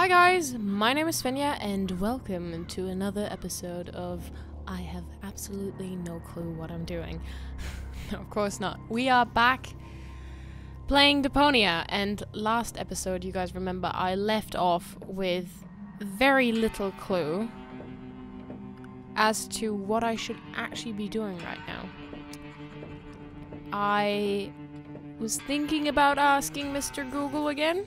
Hi guys, my name is Svenja and welcome to another episode of I have absolutely no clue what I'm doing. no, of course not. We are back playing Deponia and last episode you guys remember I left off with very little clue as to what I should actually be doing right now. I was thinking about asking Mr. Google again.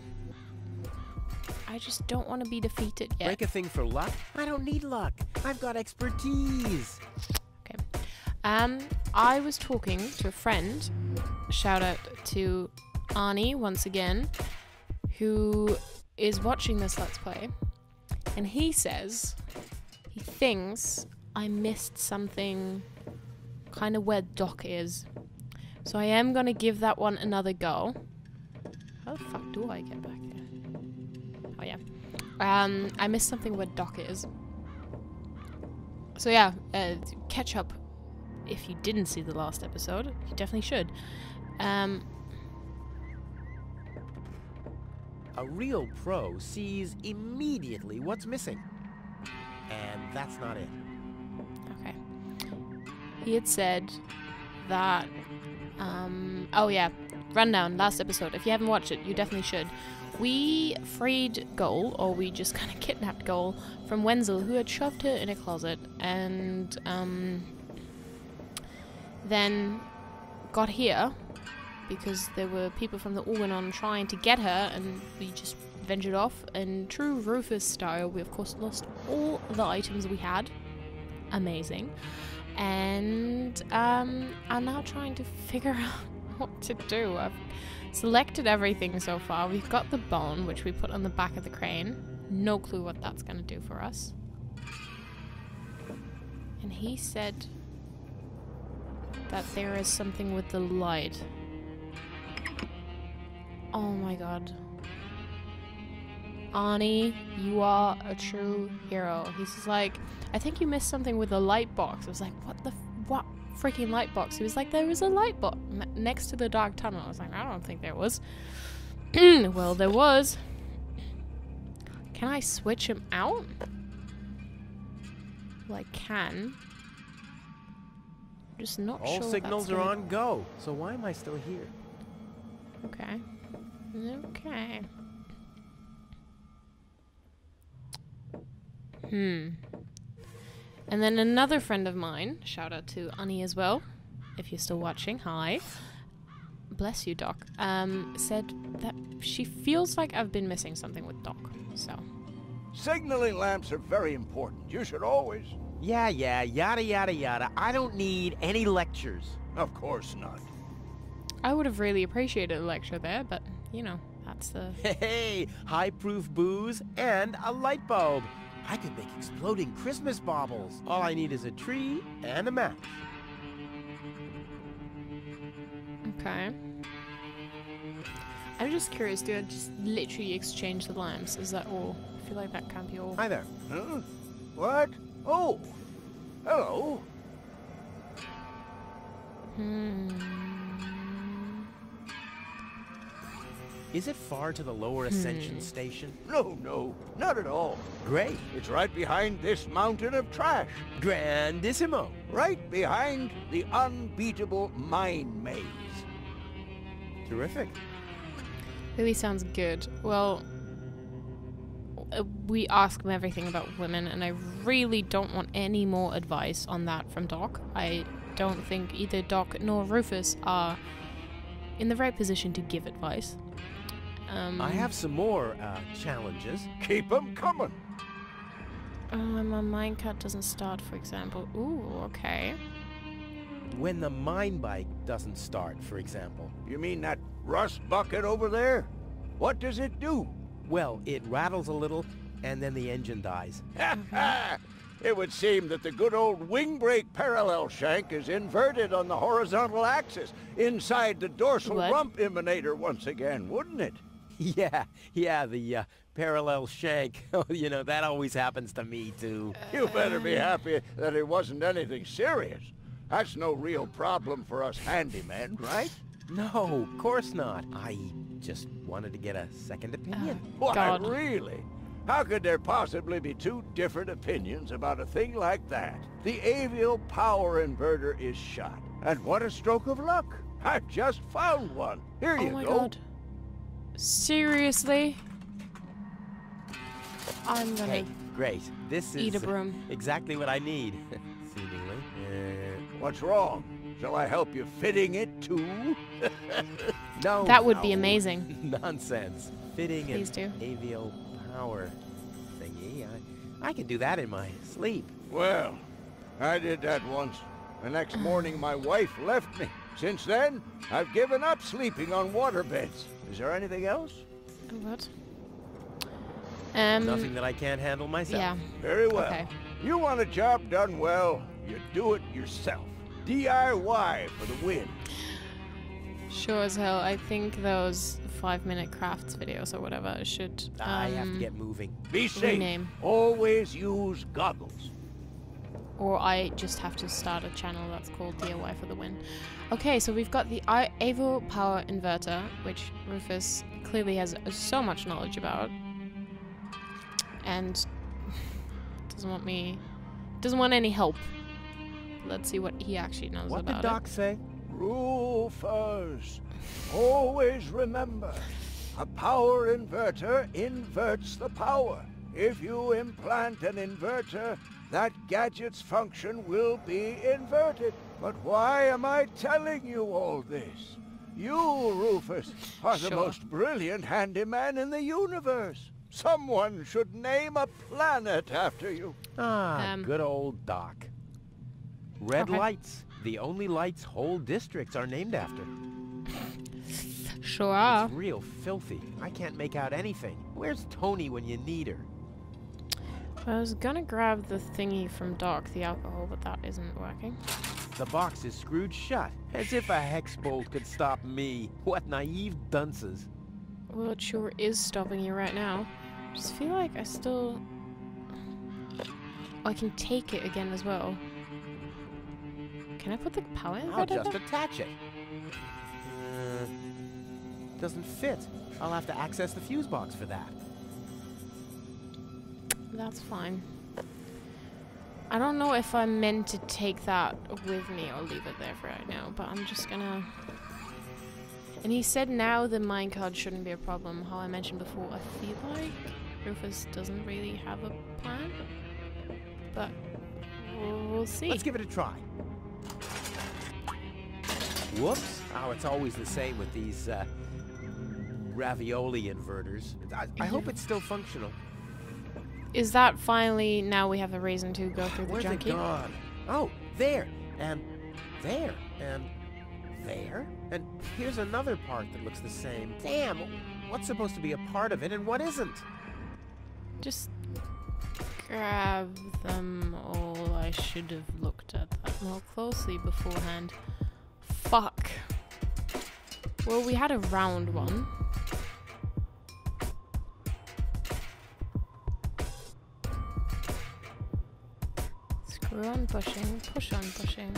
I just don't want to be defeated yet. Break a thing for luck? I don't need luck. I've got expertise. Okay. Um, I was talking to a friend. Shout out to Arnie once again, who is watching this Let's Play, and he says he thinks I missed something kind of where Doc is. So I am gonna give that one another go. How the fuck do I get back there? Oh yeah. Um, I missed something where Doc is. So yeah, uh, catch up if you didn't see the last episode. You definitely should. Um, A real pro sees immediately what's missing. And that's not it. okay. He had said that. Um, oh yeah, rundown last episode. If you haven't watched it, you definitely should. We freed Goal, or we just kind of kidnapped Goal from Wenzel, who had shoved her in a closet, and um, then got here because there were people from the Organon trying to get her, and we just ventured off. In true Rufus style, we of course lost all the items we had. Amazing. And um, I'm now trying to figure out what to do. I've selected everything so far. We've got the bone, which we put on the back of the crane. No clue what that's going to do for us. And he said that there is something with the light. Oh my god. Arnie, you are a true hero. He's just like, I think you missed something with the light box. I was like, what the, what freaking light box? He was like, there was a light box next to the dark tunnel. I was like, I don't think there was. well, there was. Can I switch him out? Well, I can. Just not All sure. signals are on go. So why am I still here? Okay. Okay. Hmm. And then another friend of mine, shout out to Annie as well, if you're still watching, hi. Bless you, Doc. Um, said that she feels like I've been missing something with Doc. So, Signaling lamps are very important. You should always... Yeah, yeah, yada, yada, yada. I don't need any lectures. Of course not. I would have really appreciated a lecture there, but you know, that's the. Hey, high-proof booze and a light bulb. I could make exploding Christmas baubles. All I need is a tree and a match. Okay. I'm just curious, do I just literally exchange the lamps? Is that all? I feel like that can't be all. Hi there. Huh? What? Oh. Hello. Hmm. Is it far to the lower ascension Hmm. station? No, no, not at all. Great. It's right behind this mountain of trash. Grandissimo. Right behind the unbeatable mine maze. Terrific. Really sounds good. Well, uh, we ask him everything about women, and I really don't want any more advice on that from Doc. I don't think either Doc nor Rufus are in the right position to give advice. Um, I have some more uh, challenges. Keep 'em coming. Oh, and my minecart doesn't start, for example. Ooh, okay. When the mine bike doesn't start, for example. You mean that rust bucket over there? What does it do? Well, it rattles a little, and then the engine dies. it would seem that the good old wing brake parallel shank is inverted on the horizontal axis inside the dorsal What? rump emanator once again, wouldn't it? yeah, yeah, the uh, parallel shank. you know, that always happens to me, too. You better be happy that it wasn't anything serious. That's no real problem for us handymen, right? No, of course not. I just wanted to get a second opinion. Why, God. really? How could there possibly be two different opinions about a thing like that? The avial power inverter is shot. And what a stroke of luck! I've just found one. Here oh you my go. god. Seriously? I'm gonna Hey, great. This eat a is broom. exactly what I need, seemingly. Uh, What's wrong? Shall I help you fitting it too? no. That would be amazing. Nonsense. Fitting Please an do. avial power thingy. I, I can do that in my sleep. Well, I did that once. The next morning my wife left me. Since then, I've given up sleeping on waterbeds. Is there anything else? What? Um. Nothing that I can't handle myself. Yeah. Very well. Okay. You want a job done well, you do it yourself. DIY for the win. Sure as hell. I think those five-minute crafts videos or whatever should. Um, I have to get moving. Be safe. Rename. Always use goggles. Or I just have to start a channel that's called DIY for the win. Okay, so we've got the I- Avo Power Inverter, which Rufus clearly has so much knowledge about. And doesn't want me... Doesn't want any help. Let's see what he actually knows about. What about did Doc say? Rufus, always remember, a power inverter inverts the power. If you implant an inverter, that gadget's function will be inverted. But why am I telling you all this? You, Rufus, are the Sure. most brilliant handyman in the universe. Someone should name a planet after you. Ah, Um, good old Doc. Red Okay. lights. The only lights whole districts are named after. Sure are. It's real filthy. I can't make out anything. Where's Toni when you need her? I was gonna grab the thingy from Doc, the alcohol, but that isn't working. The box is screwed shut. As if a hex bolt could stop me. What naive dunces. Well, it sure is stopping you right now. I Just feel like I still... I can take it again as well. Can I put the power in I'll just attach it. Uh, doesn't fit. I'll have to access the fuse box for that. That's fine. I don't know if I'm meant to take that with me or leave it there for right now, but I'm just gonna... And he said now the minecart shouldn't be a problem. How I mentioned before, I feel like Rufus doesn't really have a plan. But we'll, see. Let's give it a try. Whoops. Oh, it's always the same with these uh, ravioli inverters. I, I hope it's still functional. Is that finally now we have a reason to go through the Where's it junkie? gone? Oh, there. And there. And there. And here's another part that looks the same. Damn, what's supposed to be a part of it and what isn't? Just grab them all. I should have looked at that more closely beforehand. Fuck. Well, we had a round one. On pushing, push on pushing.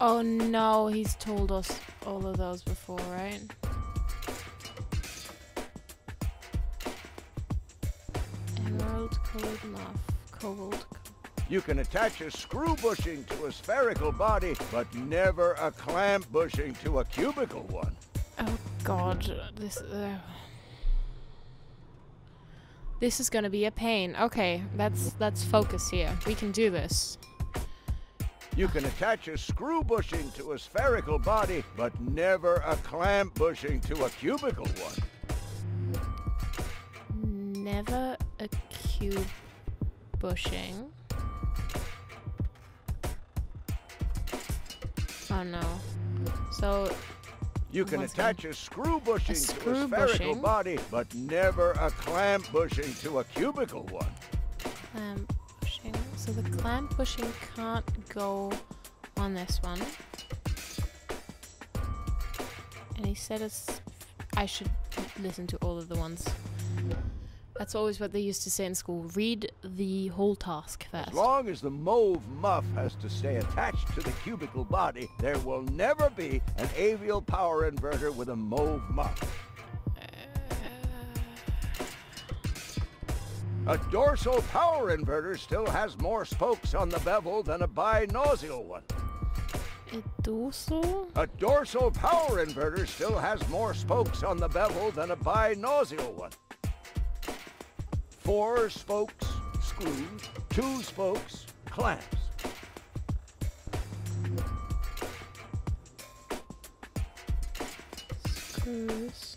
Oh no, he's told us all of those before, right? Emerald colored muff, cobalt. You can attach a screw bushing to a spherical body, but never a clamp bushing to a cubical one. Oh god, this. Uh, this is gonna be a pain. Okay, let's let's focus here. We can do this. You can attach a screw bushing to a spherical body, but never a clamp bushing to a cubical one. Never a cube bushing. Oh no. So You can attach a screw bushing to screw a spherical bushing. body, but never a clamp bushing to a cubical one. clamp pushing. So the clamp bushing can't go on this one. And he said it's I should listen to all of the ones. That's always what they used to say in school. Read the whole task first. As long as the mauve muff has to stay attached to the cubical body, there will never be an avial power inverter with a mauve muff. A dorsal power inverter still has more spokes on the bevel than a binossial one. A dorsal? A dorsal power inverter still has more spokes on the bevel than a binossial one. Four spokes, Two spokes, clamps. Screws.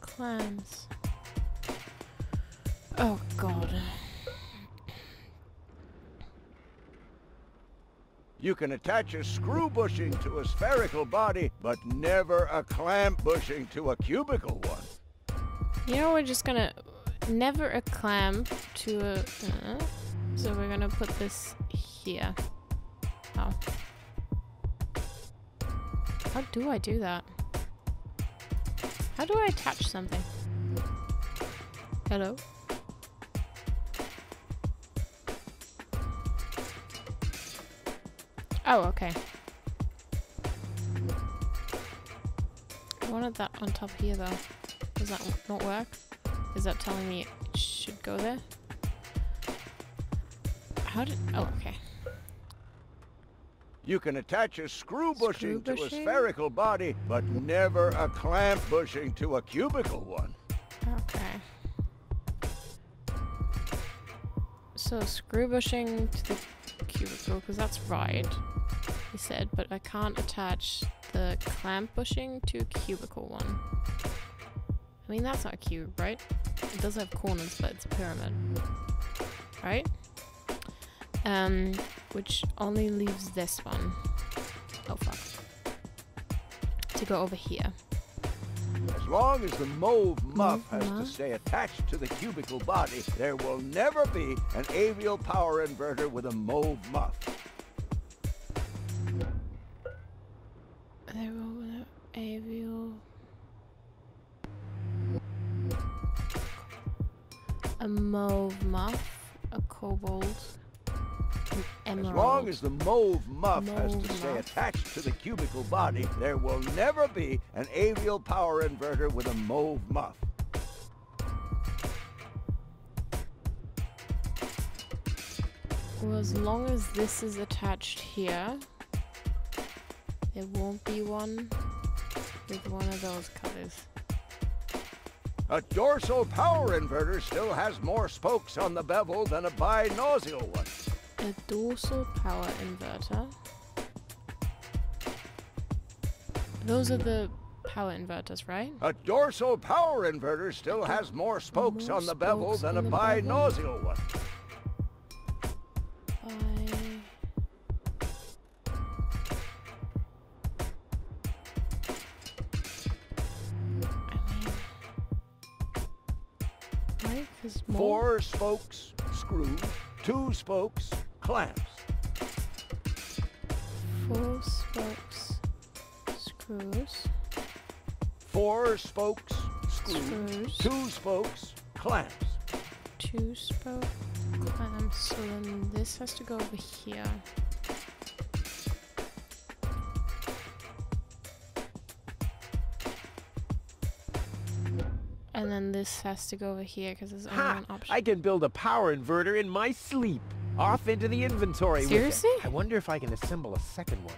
Clamps. Oh god. You can attach a screw bushing to a spherical body, but never a clamp bushing to a cubical one. You know, we're just gonna never a clamp to a. Uh, so we're gonna put this here. Oh. How do I do that? How do I attach something? Hello? Oh, okay. I wanted that on top here though. Does that not work? Is that telling me it should go there? How did... Oh, okay. You can attach a screw bushing Screw to a spherical body, but never a clamp bushing to a cubical one. Okay. So screw bushing to the cubicle, because that's right, he said, but I can't attach the clamp bushing to a cubicle one. I mean, that's not a cube, right? It does have corners, but it's a pyramid. Right? Um, which only leaves this one. Oh fuck. To go over here. As long as the mauve muff has to stay attached to the cubicle body, there will never be an avial power inverter with a mauve muff. Muff, a cobalt, an As long as the mauve muff has to Mauve stay attached to the cubical body, there will never be an avial power inverter with a mauve muff. Well, as long as this is attached here, there won't be one with one of those colors. A dorsal power inverter still has more spokes on the bevel than a binossial one. A dorsal power inverter. Those are the power inverters, right? A dorsal power inverter still has more spokes More on the bevel than a bevel? one. Spokes, screws. Two spokes, clamps. four spokes, screws, Four spokes, screws. Screws. Two spokes, clamps. two spokes, clamps. So then this has to go over here. And then this has to go over here because there's only Ha! one option. I can build a power inverter in my sleep. Off into the inventory Seriously? I wonder if I can assemble a second one.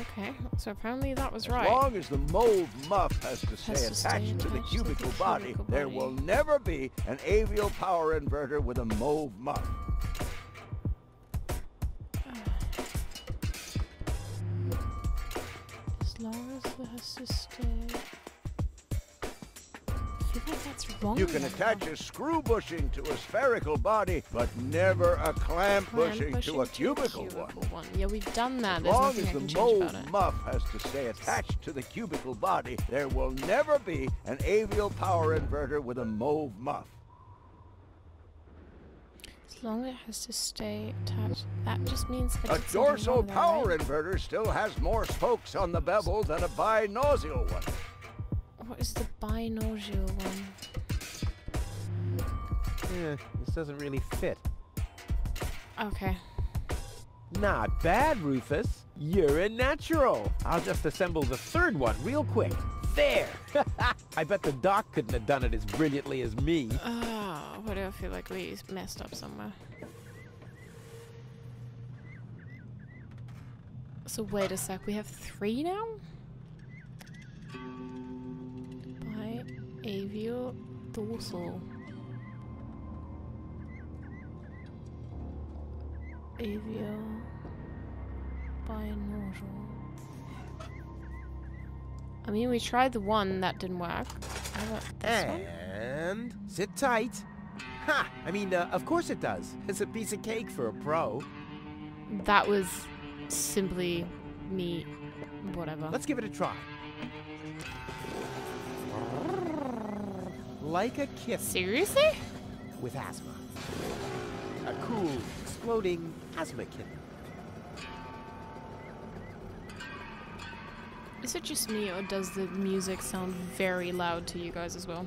Okay, so apparently that was As right. As long as the mauve muff has to stay Has to stay attached to the to the cubicle body, cubicle there will never be an avial power inverter with a mauve muff. As long as it has to stay. Like that's wrong. You can attach a screw bushing to a spherical body, but never a clamp Clamp bushing to a cubicle one. Yeah, we've done that. As There's long as the can change about mauve it. muff has to stay attached to the cubicle body, there will never be an avial power inverter with a mauve muff. As long as it has to stay attached. That just means that A dorsal power right? inverter still has more spokes on the bevel than a binossial one. What is the binossial one? Eh, this doesn't really fit. Okay. Not bad, Rufus. You're a natural. I'll just assemble the third one real quick. There! I bet the doc couldn't have done it as brilliantly as me. Oh, why do I feel like we messed up somewhere? So wait a sec, we have three now? Avial dorsal. Avial binodural. I mean, we tried the one that didn't work. This one? And sit tight. Ha! I mean, uh, of course it does. It's a piece of cake for a pro. That was simply me. Whatever. Let's give it a try. Like a kiss Seriously? with asthma. A cool, exploding asthma kitten. Is it just me, or does the music sound very loud to you guys as well?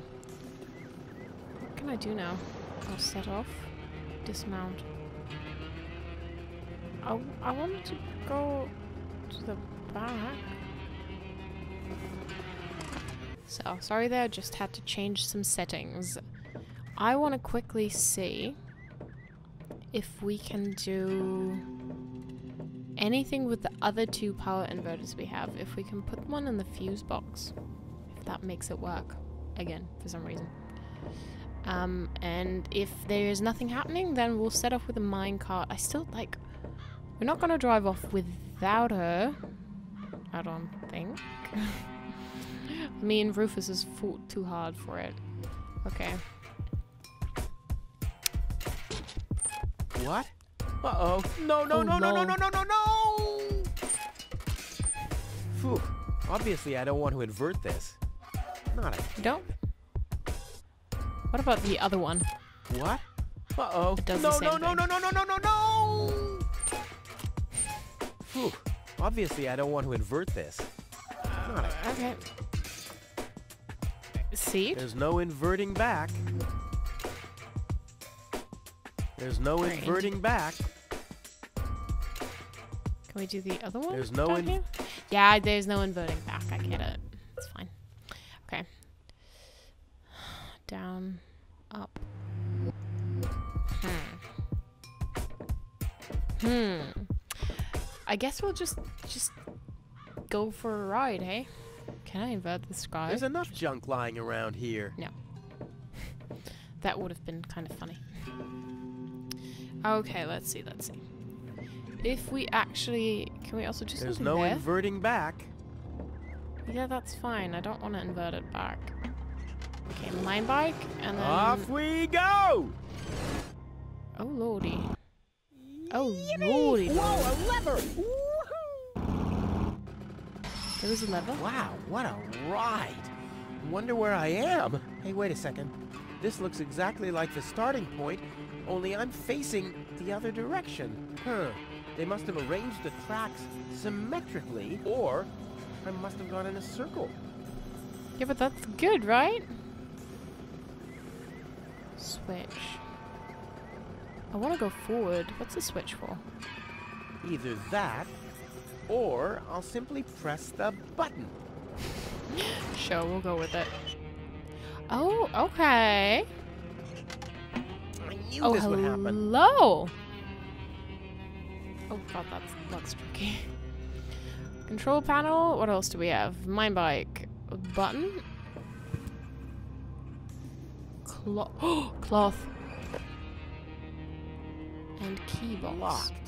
What can I do now? I'll set off. Dismount. I, I wanted to go to the back. So, sorry there, just had to change some settings. I want to quickly see if we can do anything with the other two power inverters we have. If we can put one in the fuse box, if that makes it work again for some reason. Um, and if there is nothing happening, then we'll set off with a minecart. I still like. We're not gonna drive off without her. I don't think. Me and Rufus has fought too hard for it. Okay. What? Uh-oh. No, no, Oh, no, no, no, no. no, no, no, no! Phew. Obviously, I don't want to invert this. Not a... Don't? What about the other one? What? Uh-oh. It does no, the same no, no, no, no, no, no, no, no! Phew. Obviously, I don't want to invert this. Not a... Okay. See? There's no inverting back. There's no inverting back. Can we do the other one? There's no in- here? Yeah, there's no inverting back. I get it. It's fine. Okay. Down, up. Hmm. Hmm. I guess we'll just just go for a ride, hey? Can I invert the sky? There's enough junk lying around here. No. that would have been kind of funny. Okay, let's see, let's see. If we actually... Can we also do There's something no there? inverting back. Yeah, that's fine. I don't want to invert it back. Okay, mine bike, and then... Off we go! Oh, lordy. Oh, lordy. Whoa, a lever! There was a lever? Wow, what a ride! Wonder where I am. Hey, wait a second. This looks exactly like the starting point, only I'm facing the other direction. Huh. They must have arranged the tracks symmetrically, or I must have gone in a circle. Yeah, but that's good, right? Switch. I want to go forward. What's the switch for? Either that, or I'll simply press the button. Sure, we'll go with it. Oh, okay. I knew Oh, this would happen. hello. Oh god, that's that's tricky. Control panel. What else do we have? Mine bike. Button. Cloth. Cloth. And key box. Locked.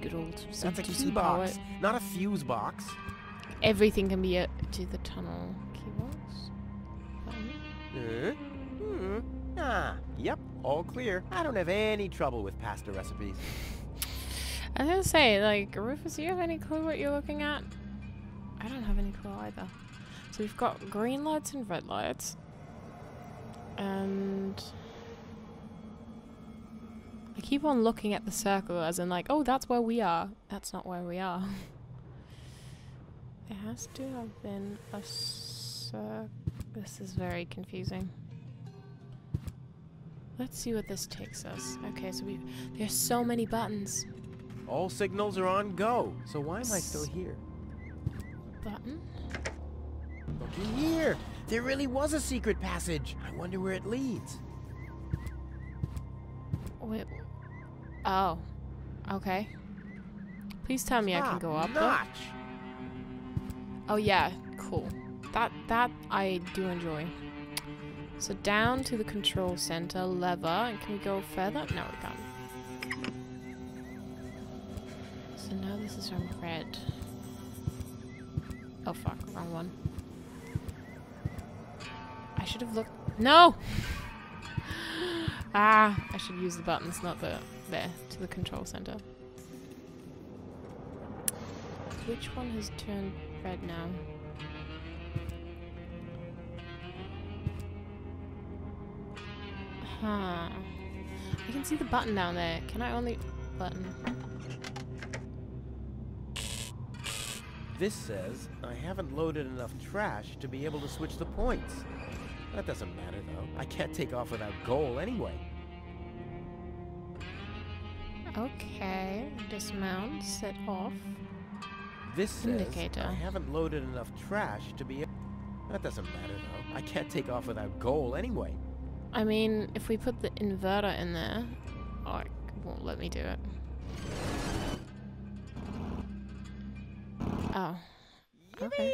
Good old. That's a key some power. box, not a fuse box. Everything can be a, to the tunnel. Key box. Uh, hmm. Ah, yep, all clear. I don't have any trouble with pasta recipes. I was gonna say, like, Rufus, do you have any clue what you're looking at? I don't have any clue either. So we've got green lights and red lights. And I keep on looking at the circle as in like, oh, that's where we are. That's not where we are. it has to have been a cir- This is very confusing. Let's see what this takes us. Okay, so we there's so many buttons. All signals are on go, so why am I still here? button. Looky here. There really was a secret passage. I wonder where it leads. Wait. Oh. Okay. Please tell me I can go up. though. Oh yeah, cool. That that I do enjoy. So down to the control center lever, and can we go further? No, we can't. So now this is on red. Oh fuck, wrong one. I should have looked. No. ah, I should use the buttons, not the there to the control center. Which one has turned red now? Huh. I can see the button down there. Can I only button? This says I haven't loaded enough trash to be able to switch the points. That doesn't matter though. I can't take off without Goal anyway. Okay. Dismount. Set off. This says Indicator. I haven't loaded enough trash to be. That doesn't matter though. I can't take off without Goal anyway. I mean, if we put the inverter in there, oh, it won't let me do it. Oh. Okay.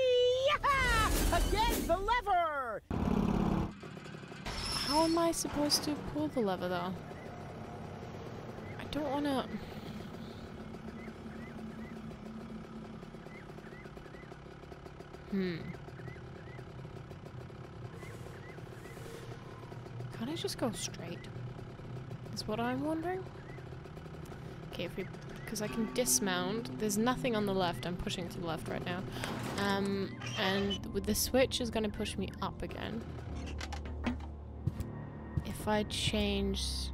Again, the lever! How am I supposed to pull the lever though? I don't wanna. Hmm. Can't I just go straight? Is what I'm wondering. Okay, if we, because I can dismount. There's nothing on the left. I'm pushing to the left right now. Um, and with the switch is going to push me up again. If I change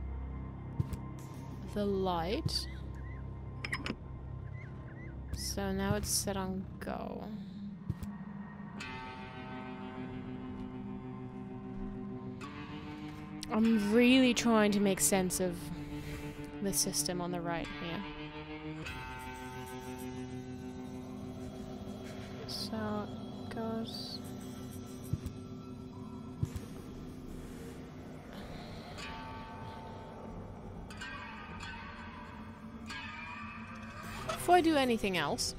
the light. So now it's set on go. I'm really trying to make sense of the system on the right here. Before I do anything else,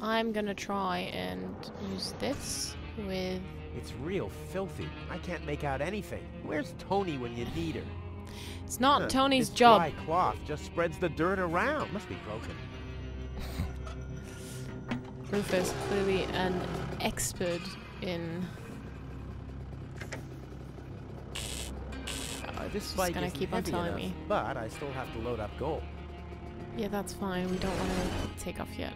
I'm gonna try and use this with It's real filthy. I can't make out anything. Where's Toni when you need her? It's not Huh, Toni's this job. Dry cloth just spreads the dirt around. Must be broken. Rufus clearly an expert in. Uh, this Just bike gonna keep on telling enough, me. But I still have to load up gold. Yeah, that's fine. We don't want to take off yet.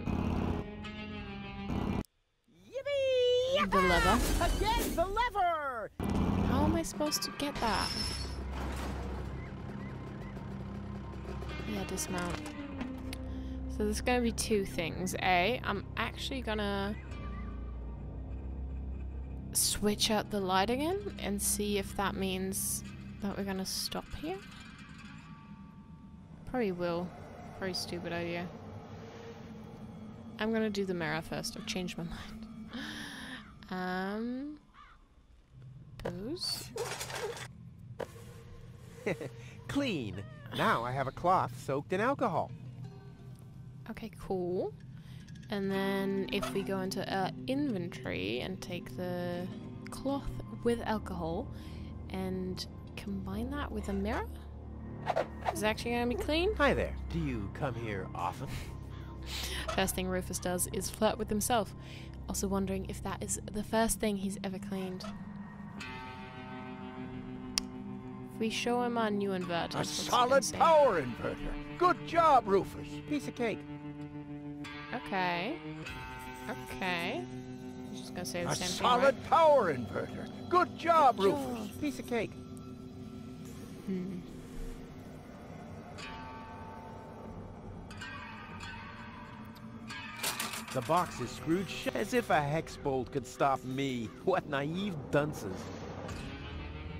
The ah, lever. Again, the lever! How am I supposed to get that? Yeah, dismount. So there's going to be two things. A, I'm actually gonna switch out the light again and see if that means that we're gonna stop here. Probably will. Very stupid idea. I'm gonna do the mirror first. I've changed my mind. Um, booze. Clean. Now I have a cloth soaked in alcohol. Okay, cool. And then if we go into our inventory and take the cloth with alcohol and combine that with a mirror, is it actually going to be clean? Hi there. Do you come here often? First thing Rufus does is flirt with himself. Also wondering if that is the first thing he's ever cleaned. If we show him our new inverter, A solid power inverter. Good job, Rufus. Piece of cake. Okay. Okay. He's just gonna say the A same thing. A solid thing, power inverter. Good job, Good Rufus. job. Piece of cake. Hmm. The box is screwed shut as if a hex bolt could stop me. What naive dunces.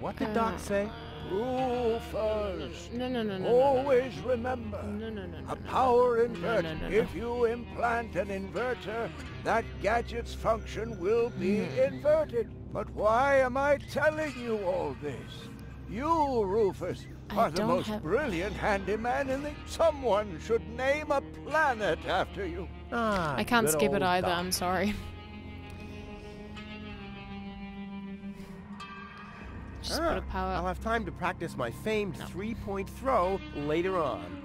What did Doc Uh, say? Rufus, No, no, no, no, no. always remember, No, no, no, no. a power inverter. no, no, no. If you implant an inverter, that gadget's function will be Hmm. inverted. But why am I telling you all this? You, Rufus, are the most have- brilliant handyman in the... Someone should name a planet after you. Ah, I can't skip it either. Doc. I'm sorry. Just Ah, put a power. I'll have time to practice my famed No. three-point throw later on.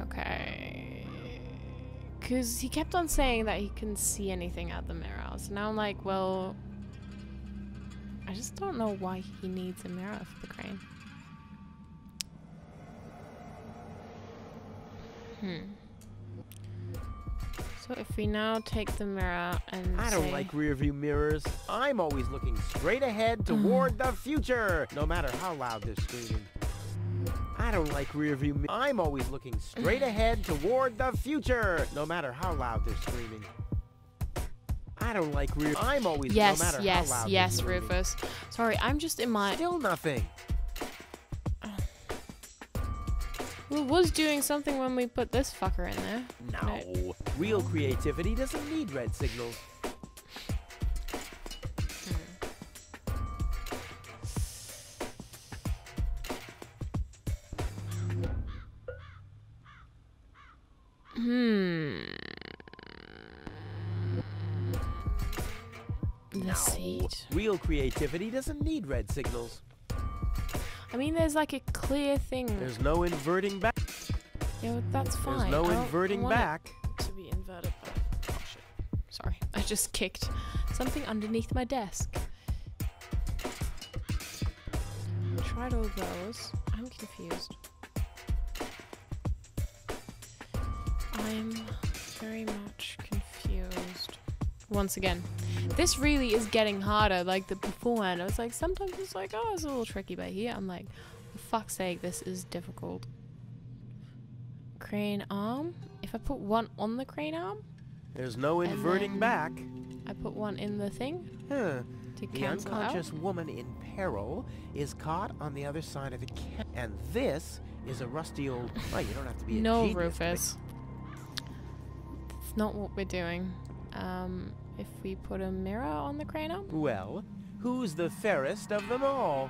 Okay. Because he kept on saying that he couldn't see anything out the mirror. So now I'm like, well. I just don't know why he needs a mirror for the crane. Hmm. So if we now take the mirror and I don't say- like rear view mirrors. I'm always looking straight ahead toward the future, no matter how loud they're screaming. I don't like rear view I'm always looking straight ahead toward the future, no matter how loud they're screaming. I don't like rear I'm always Yes, no matter yes, how loud they're yes. Rufus. Sorry, I'm just in my. Still nothing. We was doing something when we put this fucker in there. No. Real creativity doesn't need red signals. Hmm. The seat. Real creativity doesn't need red signals. I mean, there's like a clear thing. There's no inverting back. yeah, well, that's fine. There's no I inverting back. To be inverted. But... Oh shit. Sorry, I just kicked something underneath my desk. Tried all those. I'm confused. I'm very much confused. Once again, this really is getting harder. Like the beforehand, I was like, sometimes it's like, oh, it's a little tricky, but here I'm like, for fuck's sake, this is difficult. Crane arm. If I put one on the crane arm, There's no inverting back. I put one in the thing Huh. to The unconscious out. woman in peril is caught on the other side of the and this is a rusty old. Oh, you don't have to be a No, genius Rufus. It's not what we're doing. Um, if we put a mirror on the crane arm, Well, who's the fairest of them all?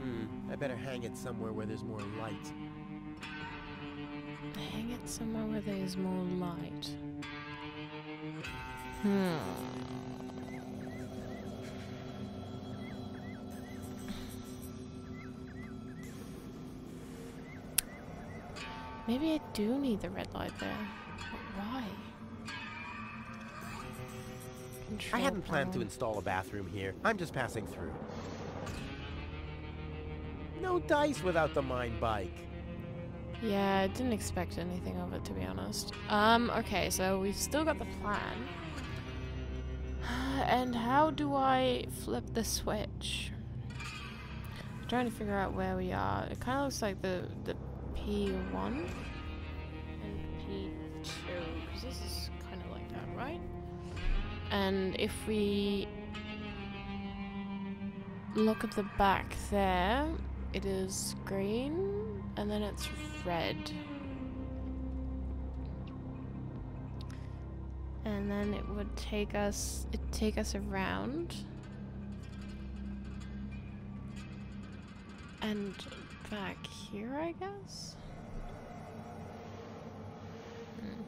Hmm. I better hang it somewhere where there's more light. hang it somewhere where there's more light. Hmm. Maybe I do need the red light there. But why? I hadn't planned to install a bathroom here. I'm just passing through. No dice without the mine bike. Yeah, I didn't expect anything of it to be honest. Um, okay, so we've still got the plan. And how do I flip the switch? I'm trying to figure out where we are. It kind of looks like the the P1 and P2 because this is And if we look at the back there, it is green and then it's red. And then it would take us it take us around and back here, I guess. Hmm.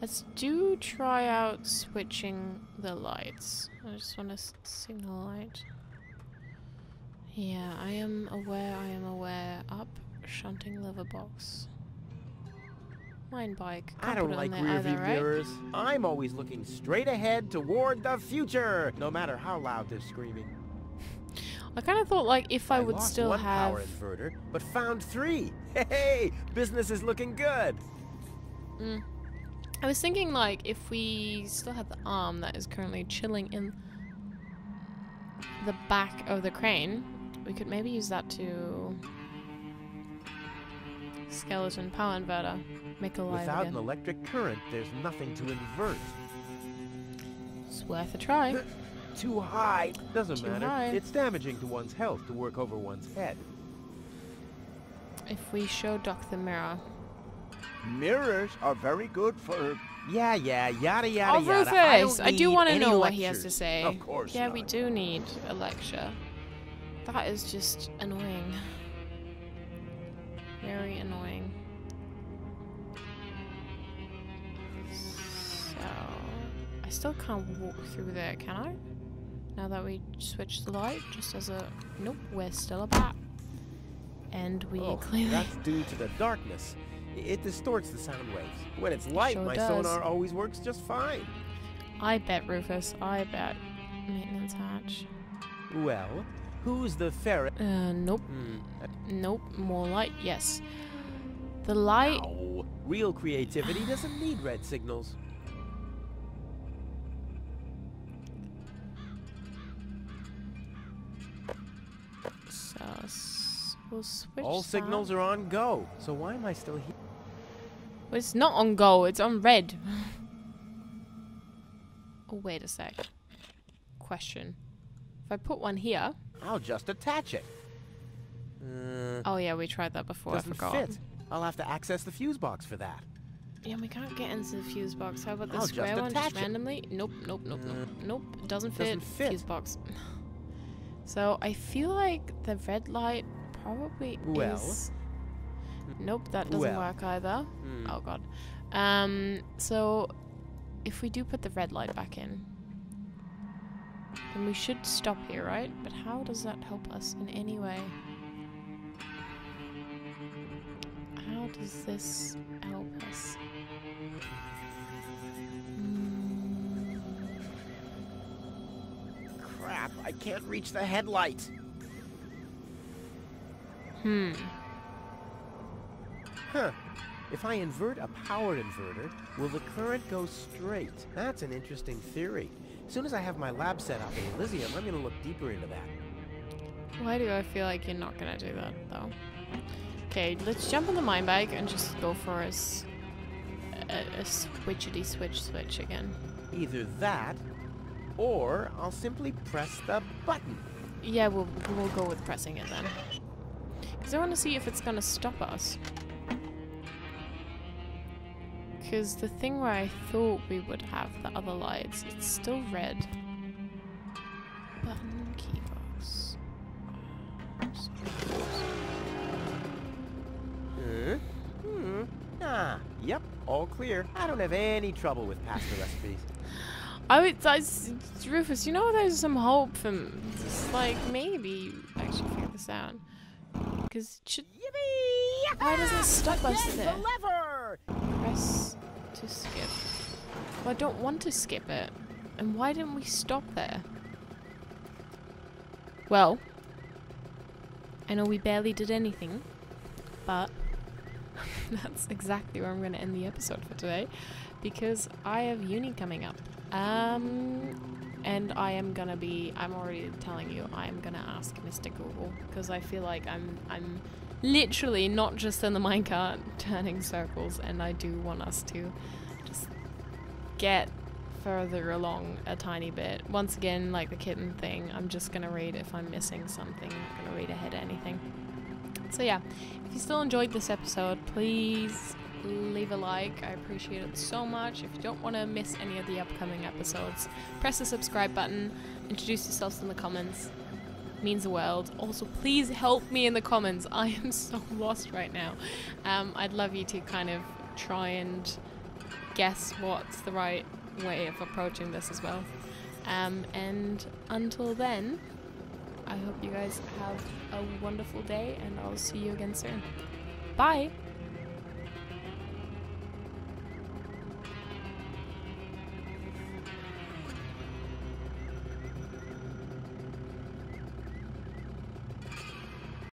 Let's do try out switching the lights. I just want to signal light. Yeah, I am aware, I am aware. Up, shunting lever box. Mine bike. I Can't don't it on like there rear either, view right? mirrors. I'm always looking straight ahead toward the future, no matter how loud they're screaming. I kind of thought like if I, would lost still one have. power inverter, but found three. Hey, business is looking good. Mm. I was thinking like if we still had the arm that is currently chilling in the back of the crane, we could maybe use that to skeleton power inverter, make alive Without again. an electric current, there's nothing to invert. It's worth a try. too high. Doesn't Too matter. high. It's damaging to one's health to work over one's head. If we show Doc the mirror. Mirrors are very good for... Yeah, yeah, yada yada oh, yada. I, Rufus! don't I, do want to any know what he has to say. Of course Yeah, we do need a lecture. That is just annoying. Very annoying. So, I still can't walk through there, can I? Now that we switched the light, just as a nope, we're still about. And we Oh, clearly that's due to the darkness. It distorts the sound waves. When it's light, sure my does. sonar always works just fine. I bet Rufus, I bet maintenance hatch. Well, who's the ferret? Uh, nope, Hmm. nope, more light, yes. The light Ow. Real creativity doesn't need red signals. So we'll switch. All that. signals are on go. So why am I still here? Well, it's not on gold, It's on red. oh wait a sec. Question. If I put one here. I'll just attach it. Uh, Oh yeah, we tried that before. doesn't I forgot. fit. I'll have to access the fuse box for that. Yeah, we can't get into the fuse box. How about the I'll just square one, just it. randomly? Nope, nope, nope, nope, Uh, nope. It doesn't fit. doesn't fit. Fuse box. So I feel like the red light probably Well. is. Nope, that doesn't Well. work either. Hmm. Oh god. Um. So if we do put the red light back in, then we should stop here, right? But how does that help us in any way? How does this help us? Mm, Crap, I can't reach the headlight. Hmm. Huh. If I invert a power inverter, will the current go straight? That's an interesting theory. As soon as I have my lab set up in Elysium, I'm going to look deeper into that. Why do I feel like you're not gonna do that though? Okay, let's jump on the mine bike and just go for a switchity switch switch again. Either that, or I'll simply press the button. Yeah, we'll we'll go with pressing it then. Because I want to see if it's gonna stop us. Because the thing where I thought we would have the other lights, it's still red. Button key box. Hmm. Ah, yep, all clear. I don't have any trouble with pasta recipes. I would, I Rufus, you know there's some hope for just like maybe you actually figure this out. Because should Yippee! why does it stop us there? the lever! Press to skip. Well, I don't want to skip it. And why didn't we stop there? Well, I know we barely did anything, but that's exactly where I'm going to end the episode for today because I have uni coming up. Um, and I am gonna be. I'm already telling you. I am gonna ask Mr. Google because I feel like I'm. I'm literally not just in the minecart turning circles, and I do want us to just get further along a tiny bit. Once again, like the kitten thing, I'm just gonna read if I'm missing something. I'm gonna read ahead of anything. So yeah, if you still enjoyed this episode, please leave a like. I appreciate it so much. If you don't want to miss any of the upcoming episodes, press the subscribe button. Introduce yourselves in the comments. Means the world. Also, please help me in the comments. I am so lost right now. Um, I'd love you to kind of try and guess what's the right way of approaching this as well. Um, and until then, I hope you guys have a wonderful day, and I'll see you again soon. Bye.